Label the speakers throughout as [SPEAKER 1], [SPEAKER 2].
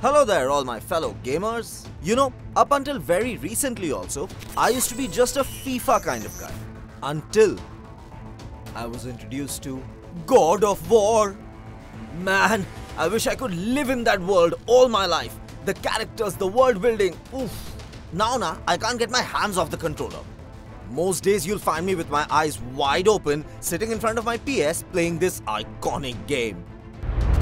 [SPEAKER 1] Hello there all my fellow gamers. You know, up until very recently also, I used to be just a FIFA kind of guy. Until I was introduced to God of War. Man, I wish I could live in that world all my life. The characters, the world building, oof. Now na, I can't get my hands off the controller. Most days you'll find me with my eyes wide open, sitting in front of my PS playing this iconic game.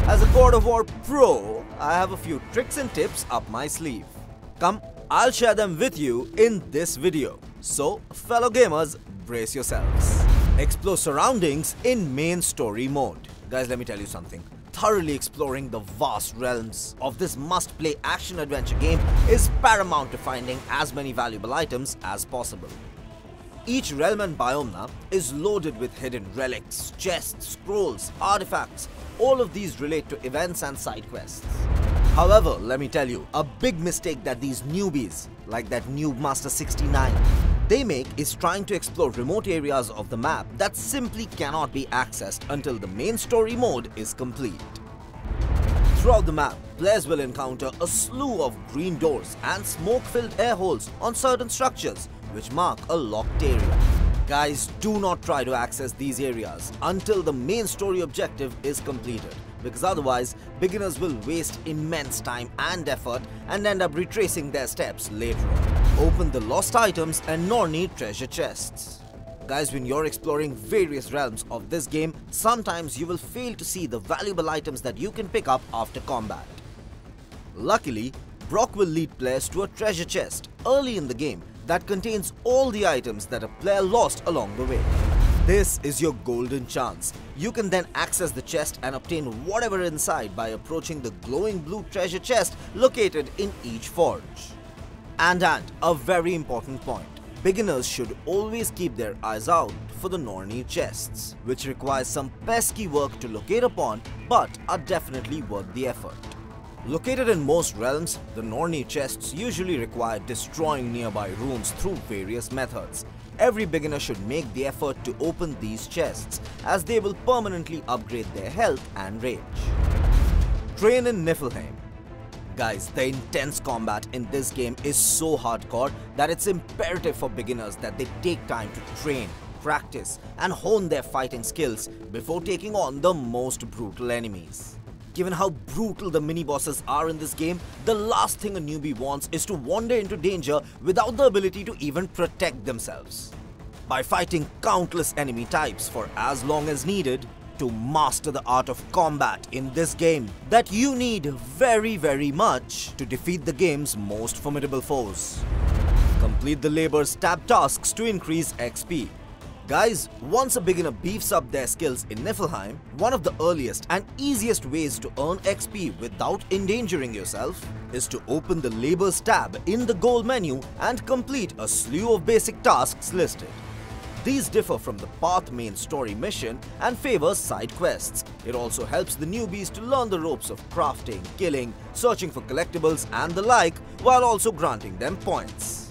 [SPEAKER 1] As a God of War pro, I have a few tricks and tips up my sleeve. Come, I'll share them with you in this video. So, fellow gamers, brace yourselves. Explore surroundings in main story mode. Guys, let me tell you something. Thoroughly exploring the vast realms of this must-play action-adventure game is paramount to finding as many valuable items as possible. Each realm and biome is loaded with hidden relics, chests, scrolls, artifacts. All of these relate to events and side quests. However, let me tell you, a big mistake that these newbies, like that Noob Master 69, they make is trying to explore remote areas of the map that simply cannot be accessed until the main story mode is complete. Throughout the map, players will encounter a slew of green doors and smoke-filled air holes on certain structures which mark a locked area. Guys, do not try to access these areas until the main story objective is completed because otherwise beginners will waste immense time and effort and end up retracing their steps later on. Open the lost items and Nornir treasure chests. Guys, when you're exploring various realms of this game, sometimes you will fail to see the valuable items that you can pick up after combat. Luckily, Brok will lead players to a treasure chest early in the game that contains all the items that a player lost along the way. This is your golden chance. You can then access the chest and obtain whatever inside by approaching the glowing blue treasure chest located in each forge. And and, a very important point. Beginners should always keep their eyes out for the Nornir chests, which requires some pesky work to locate upon but are definitely worth the effort. Located in most realms, the Nornir chests usually require destroying nearby runes through various methods. Every beginner should make the effort to open these chests as they will permanently upgrade their health and rage. Train in Niflheim Guys, the intense combat in this game is so hardcore that it's imperative for beginners that they take time to train, practice and hone their fighting skills before taking on the most brutal enemies. Given how brutal the mini-bosses are in this game, the last thing a newbie wants is to wander into danger without the ability to even protect themselves. By fighting countless enemy types for as long as needed, to master the art of combat in this game that you need very very much to defeat the game's most formidable foes. Complete the labor's tab tasks to increase XP. Guys, once a beginner beefs up their skills in Niflheim, one of the earliest and easiest ways to earn XP without endangering yourself is to open the Labors tab in the goal menu and complete a slew of basic tasks listed. These differ from the path main story mission and favor side quests. It also helps the newbies to learn the ropes of crafting, killing, searching for collectibles and the like while also granting them points.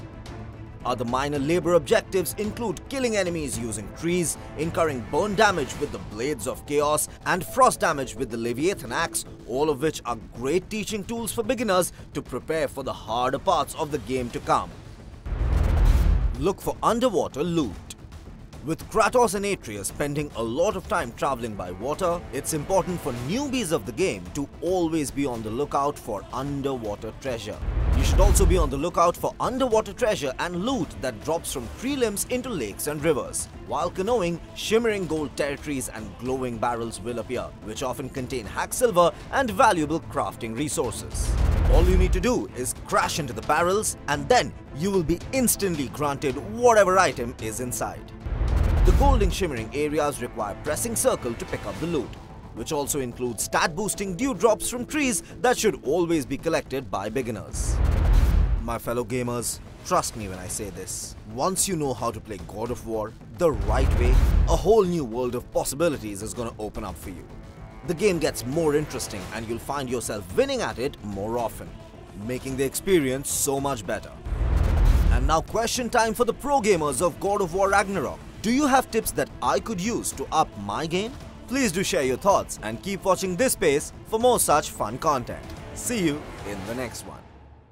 [SPEAKER 1] Other minor labor objectives include killing enemies using trees, incurring burn damage with the Blades of Chaos, and frost damage with the Leviathan Axe, all of which are great teaching tools for beginners to prepare for the harder parts of the game to come. Look for underwater loot. With Kratos and Atreus spending a lot of time traveling by water, it's important for newbies of the game to always be on the lookout for underwater treasure. Should also be on the lookout for underwater treasure and loot that drops from tree limbs into lakes and rivers. While canoeing, shimmering gold territories and glowing barrels will appear, which often contain hack silver and valuable crafting resources. All you need to do is crash into the barrels and then you will be instantly granted whatever item is inside. The golden shimmering areas require pressing circle to pick up the loot, which also includes stat boosting dewdrops from trees that should always be collected by beginners. My fellow gamers, trust me when I say this. Once you know how to play God of War the right way, a whole new world of possibilities is gonna open up for you. The game gets more interesting and you'll find yourself winning at it more often, making the experience so much better. And now question time for the pro gamers of God of War Ragnarok. Do you have tips that I could use to up my game? Please do share your thoughts and keep watching this space for more such fun content. See you in the next one.